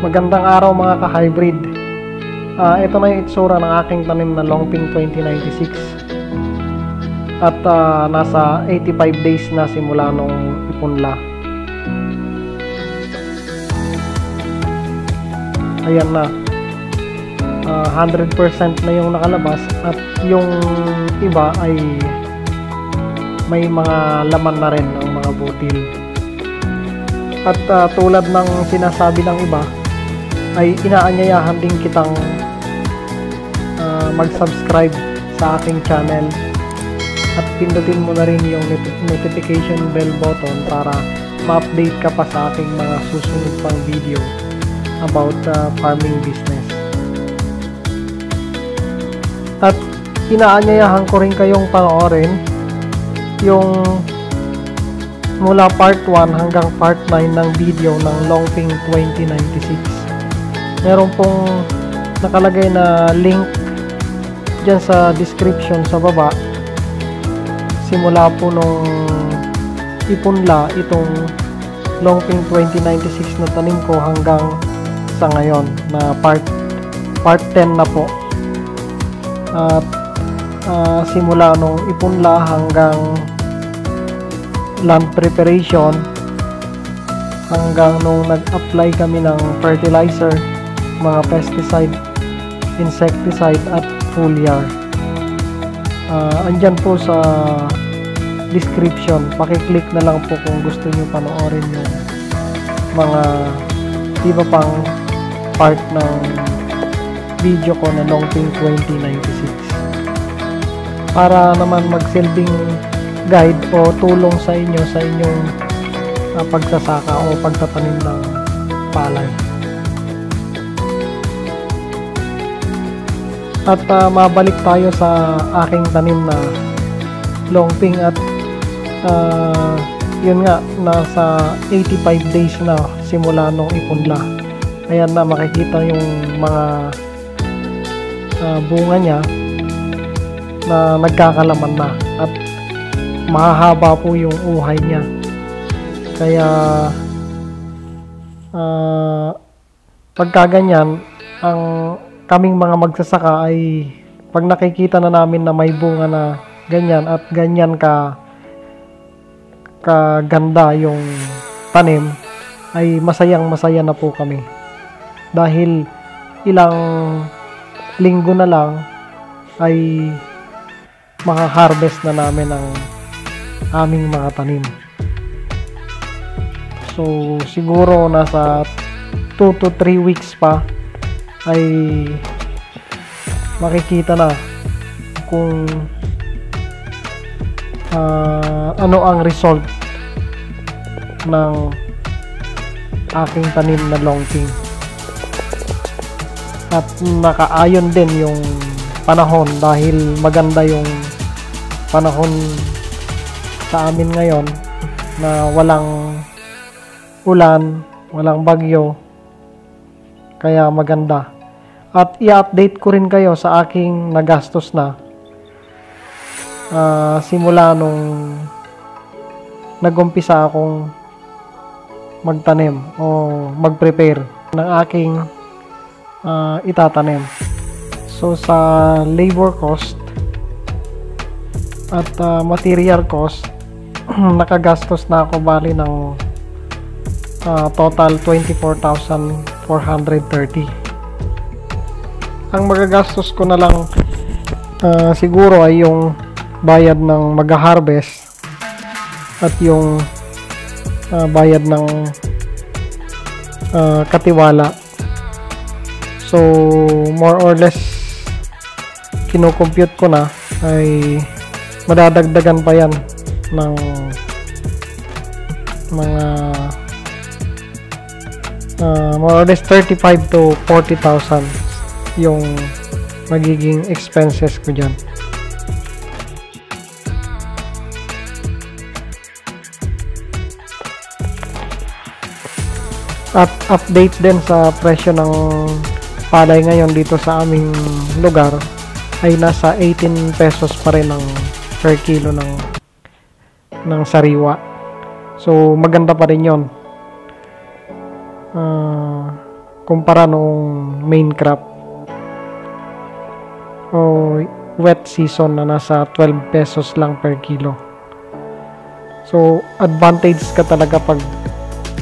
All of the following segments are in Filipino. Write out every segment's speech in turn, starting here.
Magandang araw mga ka-hybrid. Ah, ito na yung itsura ng aking tanim na Longping 2096. At ah, nasa 85 days na simula nung ipunla. Ayan na. Ah, 100% na yung nakalabas at yung iba ay may mga laman na rin ng mga butil. At ah, tulad ng sinasabi ng iba, ay inaanyayahan din kitang ah, mag-subscribe sa aking channel at pindutin mo na rin yung not- notification bell button para ma-update ka pa sa aking mga susunod pang video about ah, farming business. At inaanyayahan ko rin kayong panoorin yung mula part 1 hanggang part 9 ng video ng Longping 2096. Meron pong nakalagay na link dyan sa description sa baba. Simula po nung ipunla itong Longping 2096 na tanim ko hanggang sa ngayon na part part 10 na po. At ah, simula nung ipunla hanggang land preparation hanggang nung nag-apply kami ng fertilizer, mga pesticide, insecticide at foliar. Ah, andyan po sa description. Pakiclick na lang po kung gusto nyo panoorin yung mga iba pang part ng video ko na Longping 2096 para naman magsilbing guide o tulong sa inyo sa inyong ah, pagsasaka o pagtatanim ng palay. At ah, mabalik tayo sa aking tanim na longping at ah, yun nga nasa 85 days na simula nung ipunla. Ayan na makikita yung mga ah, bunga niya na nagkakalaman na at mahahaba po yung uhay niya. Kaya ah pagka ganyan, ang kaming mga magsasaka ay pag nakikita na namin na may bunga na ganyan at ganyan ka kaganda yung tanim ay masayang masaya na po kami. Dahil ilang linggo na lang ay makaharvest na namin ang aming mga tanim. So, siguro nasa 2 to 3 weeks pa ay makikita na kung ah, ano ang result ng aking tanim na longping. At nakaayon din yung panahon dahil maganda yung panahon sa amin ngayon na walang ulan, walang bagyo, kaya maganda. At i-update ko rin kayo sa aking nagastos na ah, simula nung nagumpisa akong magtanim o mag-prepare ng aking ah, itatanim. So sa labor cost at ah, material cost nakagastos na ako bali ng ah, total 24,430. Ang magagastos ko na lang ah, siguro ay yung bayad ng mag-harvest at yung ah, bayad ng ah, katiwala. So more or less kino-compute ko na ay madadagdagan pa yan ng mga uh, more or less 35 to 40,000 yung magiging expenses ko dyan. At update din sa presyo ng palay ngayon dito sa aming lugar ay nasa 18 pesos pa rin ang per kilo ng ng sariwa. So maganda pa rin 'yon. Ah, kumpara noong main crop o wet season na nasa 12 pesos lang per kilo. So, advantage ka talaga pag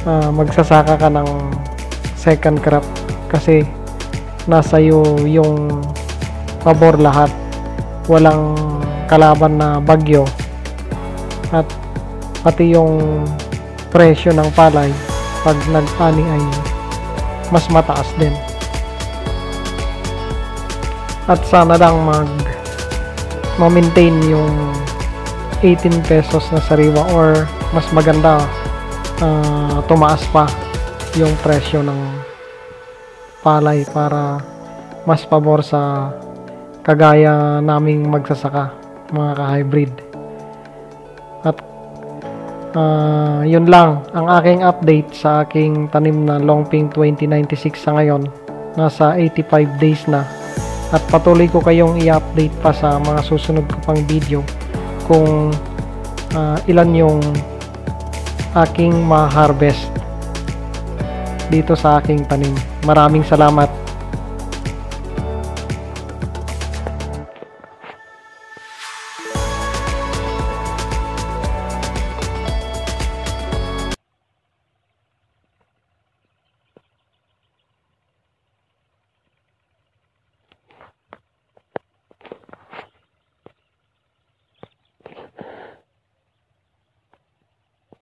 ah, magsasaka ka ng second crop kasi nasa iyo yung pabor lahat. Walang kalaban na bagyo at pati yung presyo ng palay pag nag-ani ay mas mataas din. At sana lang mag ma-maintain yung 18 pesos na sariwa or mas maganda ah, tumaas pa yung presyo ng palay para mas pabor sa kagaya naming magsasaka mga ka-hybrid. At ah, yun lang ang aking update sa aking tanim na Longping 2096 sa ngayon. Nasa 85 days na at patuloy ko kayong i-update pa sa mga susunod ko pang video kung ah, ilan yung aking ma-harvest dito sa aking tanim. Maraming salamat.